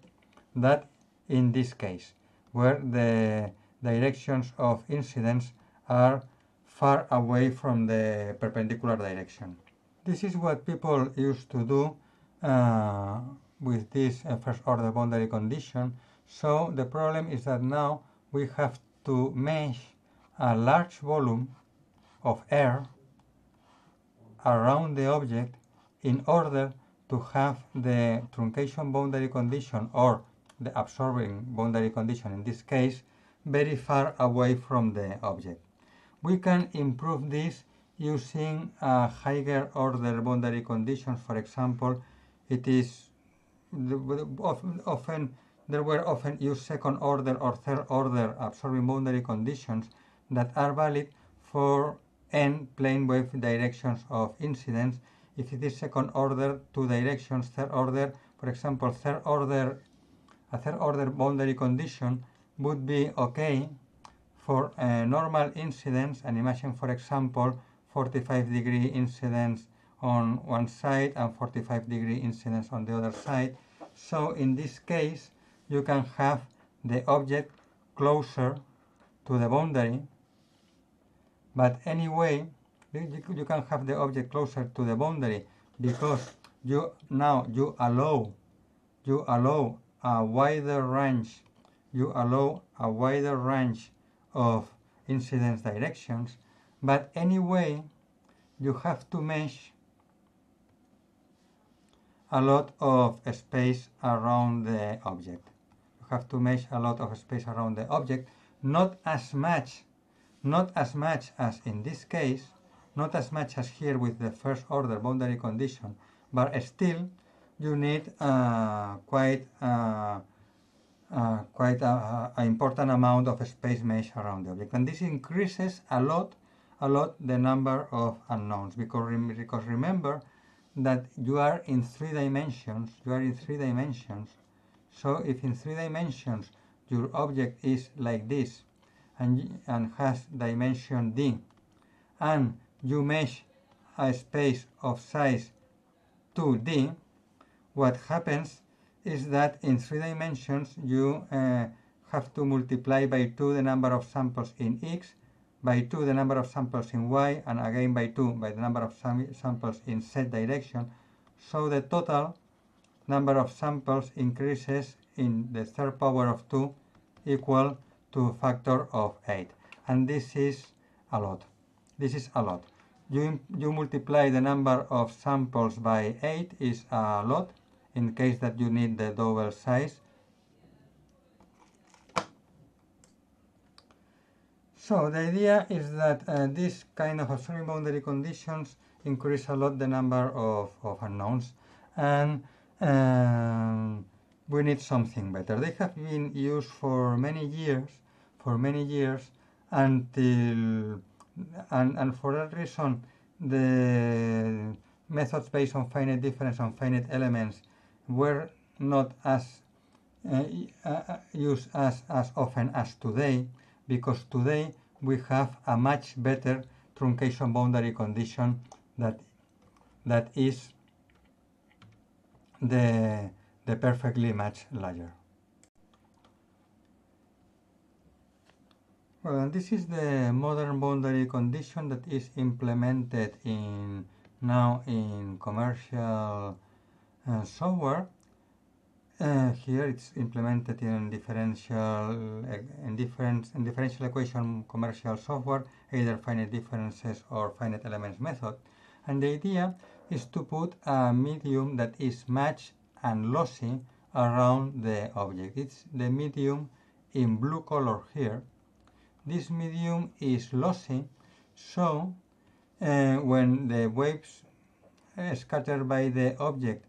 than in this case, where the directions of incidence are far away from the perpendicular direction. This is what people used to do uh, with this uh, first order boundary condition. So the problem is that now we have to mesh a large volume of air around the object in order to have the truncation boundary condition or the absorbing boundary condition in this case very far away from the object. We can improve this using a higher order boundary conditions. For example, it is often there were often used second order or third order absorbing boundary conditions that are valid for n plane wave directions of incidence. If it is second order, two directions, third order, for example, third order, a third order boundary condition would be okay for normal incidence and imagine for example 45 degree incidence on one side and 45 degree incidence on the other side. So in this case you can have the object closer to the boundary. But anyway you, can have the object closer to the boundary because you now you allow you allow a wider range you allow a wider range of incidence directions. But anyway you have to mesh a lot of space around the object. You have to mesh a lot of space around the object not as much not as much as in this case not as much as here with the first order boundary condition but still you need uh, quite uh, uh, quite a, a, important amount of space mesh around the object. And this increases a lot a lot the number of unknowns because, because remember that you are in three dimensions you are in three dimensions. So if in three dimensions your object is like this and, and has dimension d and you mesh a space of size 2d what happens is that in three dimensions you uh, have to multiply by 2 the number of samples in x, by 2 the number of samples in y, and again by 2 by the number of sam samples in z direction. So the total number of samples increases in the third power of 2 equal to a factor of 8. And this is a lot. This is a lot. You, you multiply the number of samples by 8 is a lot in case that you need the double size. So the idea is that uh, this kind of absorbing boundary conditions increase a lot the number of, of unknowns and um, we need something better. They have been used for many years, for many years until and, and for that reason the methods based on finite difference and finite elements were not as uh, uh, used as, as often as today because today we have a much better truncation boundary condition that that is the the perfectly matched layer. Well, and this is the modern boundary condition that is implemented in now in commercial uh, software. Uh, here it's implemented in differential uh, in different in differential equation commercial software, either finite differences or finite elements method. And the idea is to put a medium that is matched and lossy around the object. It's the medium in blue color here. This medium is lossy, so uh, when the waves uh, scattered by the object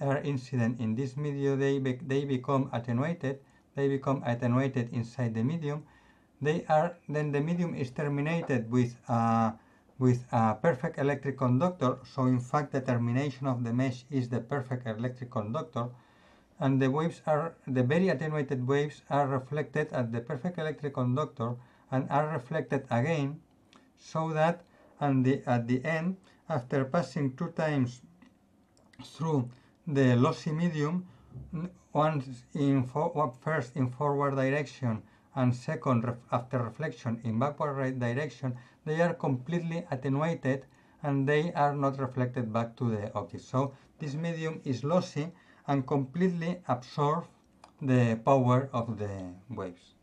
are incident in this medium, they, be, they become attenuated. They become attenuated inside the medium. They are then the medium is terminated with a, with a perfect electric conductor. So in fact, the termination of the mesh is the perfect electric conductor, and the waves are the very attenuated waves are reflected at the perfect electric conductor and are reflected again, so that and the, at the end, after passing two times through the lossy medium, once in first in forward direction and second ref after reflection in backward direction, they are completely attenuated and they are not reflected back to the object. So this medium is lossy and completely absorbs the power of the waves.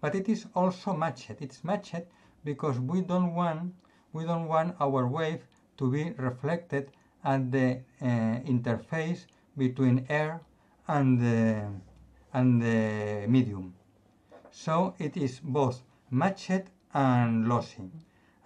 But it is also matched. It's matched because we don't want we don't want our wave to be reflected at the uh, interface between air and the, and the medium. So it is both matched and lossy.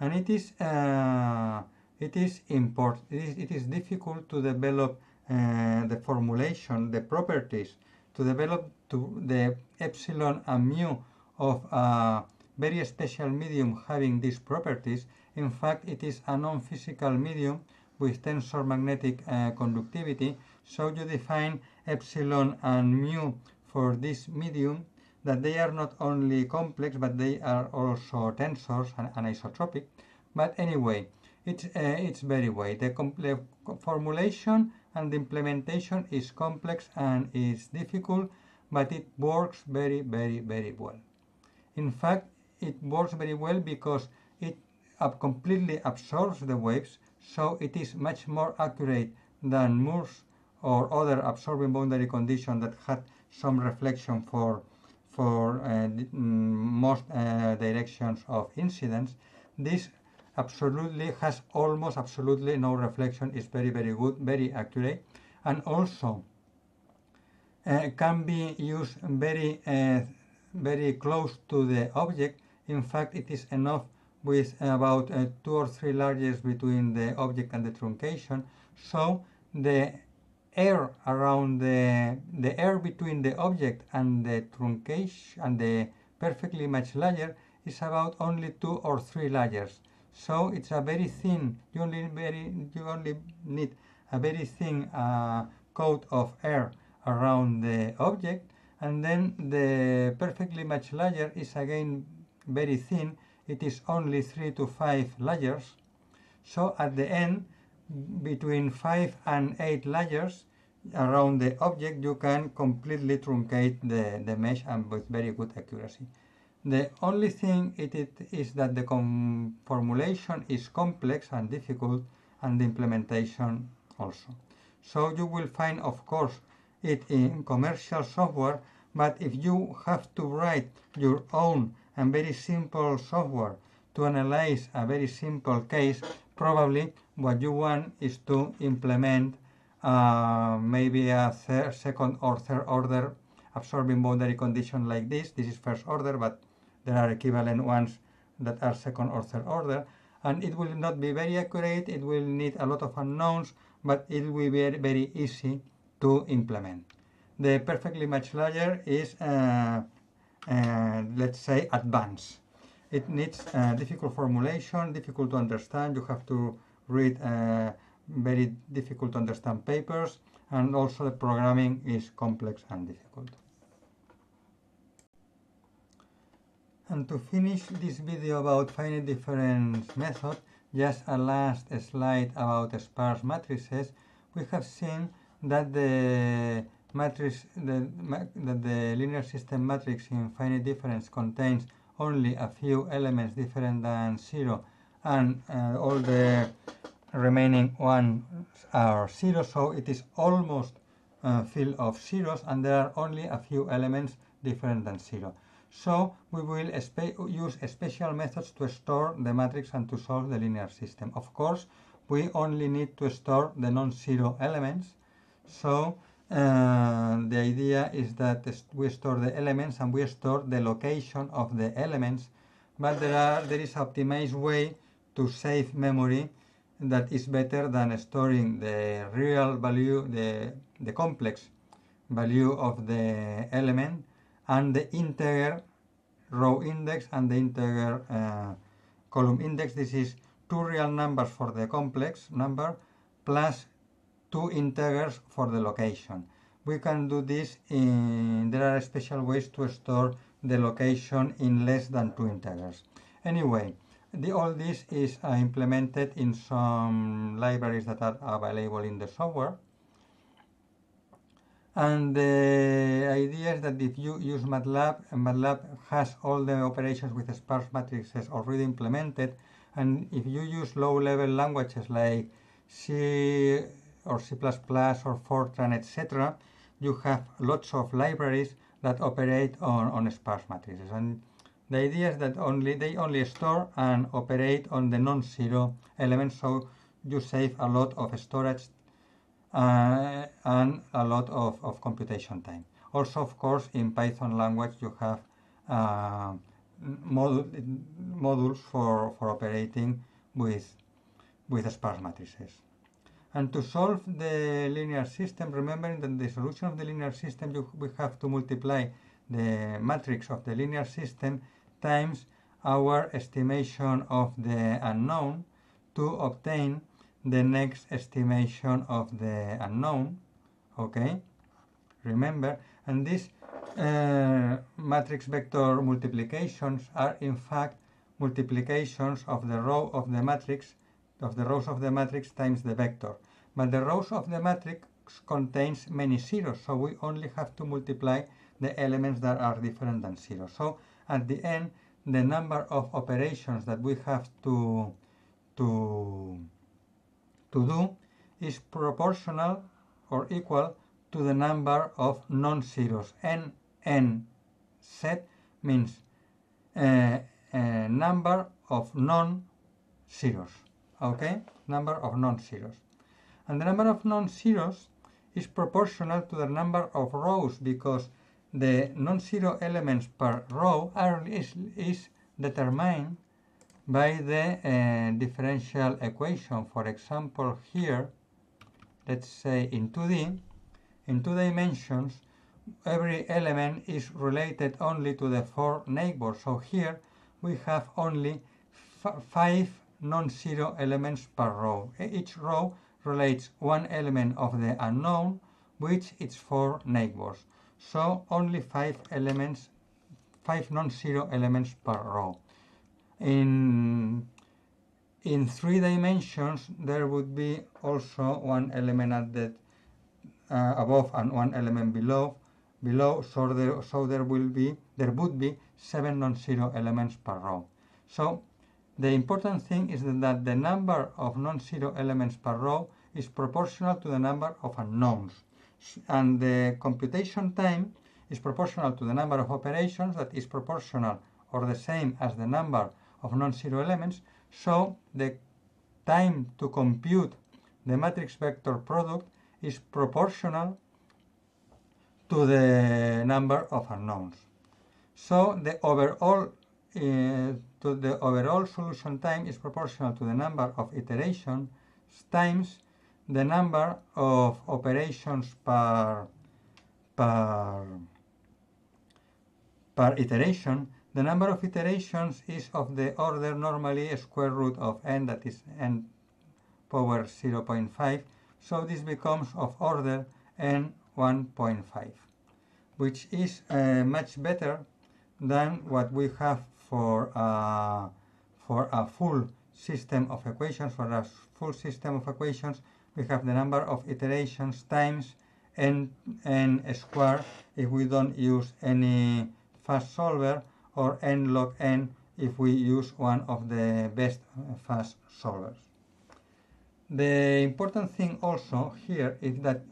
And it is, uh, it is important, it is, it is difficult to develop uh, the formulation, the properties, to develop to the epsilon and mu of a very special medium having these properties. In fact, it is a non-physical medium with tensor magnetic uh, conductivity. So you define epsilon and mu for this medium that they are not only complex but they are also tensors and anisotropic. But anyway, it's, uh, it's very way. The, formulation and the implementation is complex and is difficult, but it works very, very, very well. In fact, it works very well because it completely absorbs the waves, so it is much more accurate than Mur's or other absorbing boundary condition that had some reflection for for uh, mm, most uh, directions of incidence. This absolutely has almost absolutely no reflection, is very very good, very accurate, and also uh, can be used very uh, very close to the object. In fact, it is enough with about uh, two or three layers between the object and the truncation. So the air around the, the air between the object and the truncation and the perfectly matched layer is about only two or three layers. So it's a very thin, you only, very, you only need a very thin uh, coat of air around the object and then the perfectly matched layer is again very thin it is only 3 to 5 layers. So at the end between 5 and 8 layers around the object you can completely truncate the, the mesh and with very good accuracy. The only thing it, it is that the formulation is complex and difficult and the implementation also. So you will find of course it in commercial software, but if you have to write your own and very simple software to analyze a very simple case, probably what you want is to implement uh, maybe a third, second or third order absorbing boundary condition like this. This is first order, but there are equivalent ones that are second or third order. And it will not be very accurate, it will need a lot of unknowns, but it will be very, easy to implement. The perfectly matched layer is, uh, let's say, advanced. It needs uh, difficult formulation, difficult to understand. You have to read uh, very difficult to understand papers, and also the programming is complex and difficult. And to finish this video about finite difference method, just a last slide about sparse matrices. We have seen that the matrix the, that the linear system matrix in finite difference contains only a few elements different than zero and uh, all the remaining ones are zero so it is almost uh, filled of zeros and there are only a few elements different than zero. So we will use special methods to store the matrix and to solve the linear system. Of course we only need to store the non-zero elements so the idea is that we store the elements and we store the location of the elements, but there are there is optimized way to save memory that is better than storing the real value, the, the complex value of the element and the integer row index and the integer uh, column index. This is two real numbers for the complex number plus two integers for the location. We can do this in, there are special ways to store the location in less than two integers. Anyway, the, all this is uh, implemented in some libraries that are available in the software. And the idea is that if you use MATLAB, MATLAB has all the operations with sparse matrices already implemented. And if you use low-level languages like C or C++ or Fortran, etc., you have lots of libraries that operate on, on sparse matrices. And the idea is that only they only store and operate on the non-zero elements, so you save a lot of storage uh, and a lot of, of computation time. Also, of course, in Python language, you have uh, modules for, for operating with, with sparse matrices. And to solve the linear system, remembering that the solution of the linear system, you, we have to multiply the matrix of the linear system times our estimation of the unknown to obtain the next estimation of the unknown okay remember and this uh, matrix vector multiplications are in fact multiplications of the row of the matrix of the rows of the matrix times the vector. But the rows of the matrix contains many zeros, so we only have to multiply the elements that are different than zero. So at the end, the number of operations that we have to to to do is proportional or equal to the number of non-zeros. n n set means uh, a number of non-zeros. Okay, number of non-zeros, and the number of non-zeros is proportional to the number of rows because the non-zero elements per row are is, is determined by the uh, differential equation. For example, here, let's say in 2D, in two dimensions, every element is related only to the four neighbors. So here we have only five non-zero elements per row. Each row relates one element of the unknown, which its four neighbors. So only five elements, five non-zero elements per row. In in three dimensions, there would be also one element at the uh, above and one element below. Below, so there, so there will be there would be seven non-zero elements per row. So the important thing is that the number of non-zero elements per row is proportional to the number of unknowns. And the computation time is proportional to the number of operations that is proportional or the same as the number of non-zero elements. So the time to compute the matrix vector product is proportional to the number of unknowns. So the overall uh, to the overall solution time is proportional to the number of iterations times the number of operations per, per, per iteration, the number of iterations is of the order normally square root of n, that is n power 0.5, so this becomes of order n 1.5, which is uh, much better than what we have for, uh, for a full system of equations, for a full system of equations we have the number of iterations times n, n square if we don't use any fast solver or n log n if we use one of the best fast solvers. The important thing also here is that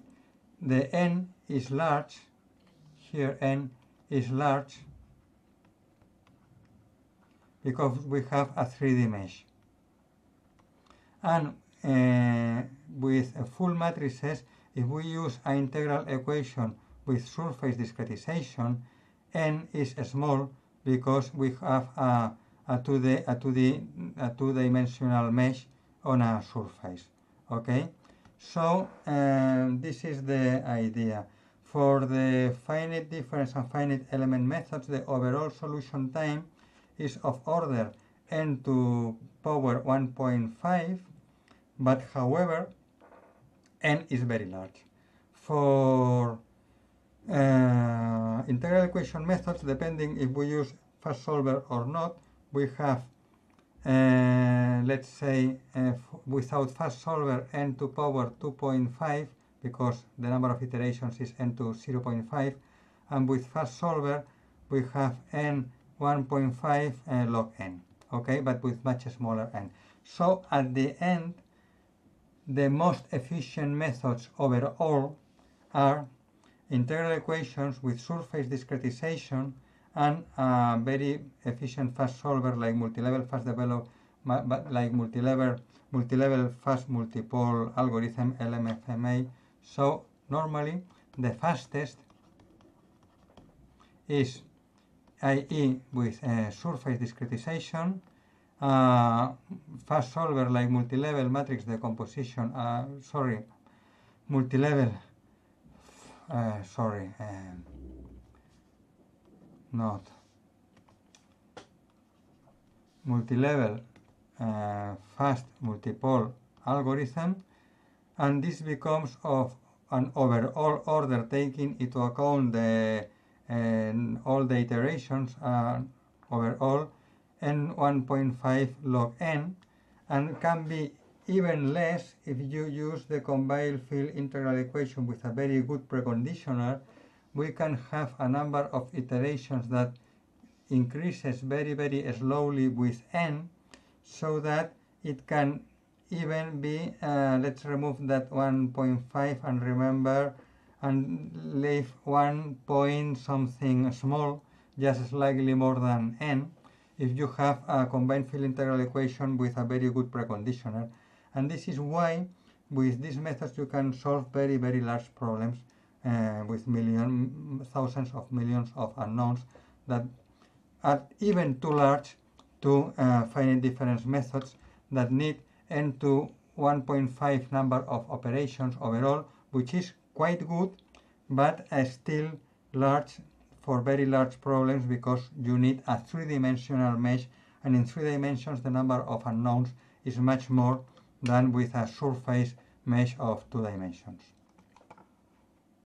the n is large, here n is large because we have a 3D mesh. And uh, with a full matrices, if we use an integral equation with surface discretization, n is small because we have a, a 2D, a 2D, a two-dimensional mesh on a surface. Okay, so um, this is the idea. For the finite difference and finite element methods, the overall solution time is of order n to power 1.5 but however n is very large. For uh, integral equation methods, depending if we use fast solver or not, we have, uh, let's say, uh, without fast solver n to power 2.5 because the number of iterations is n to 0.5 and with fast solver we have n 1.5 uh, log n okay but with much smaller n so at the end the most efficient methods overall are integral equations with surface discretization and a very efficient fast solver like multi-level fast develop like multi-level multi-level fast multipole algorithm LMFMA. So normally the fastest is IE with uh, surface discretization uh, fast solver like multi-level matrix decomposition, uh, sorry, multi-level, uh, sorry, um, not, multi-level uh, fast multipole algorithm, and this becomes of an overall order taking into account the and all the iterations are overall n 1.5 log n and can be even less if you use the combined field integral equation with a very good preconditioner we can have a number of iterations that increases very very slowly with n so that it can even be uh, let's remove that 1.5 and remember and leave one point something small just slightly more than n if you have a combined field integral equation with a very good preconditioner. And this is why with these methods you can solve very very large problems uh, with million thousands of millions of unknowns that are even too large to uh, finite difference methods that need n to 1.5 number of operations overall which is quite good but uh, still large for very large problems because you need a three-dimensional mesh and in three dimensions the number of unknowns is much more than with a surface mesh of two dimensions.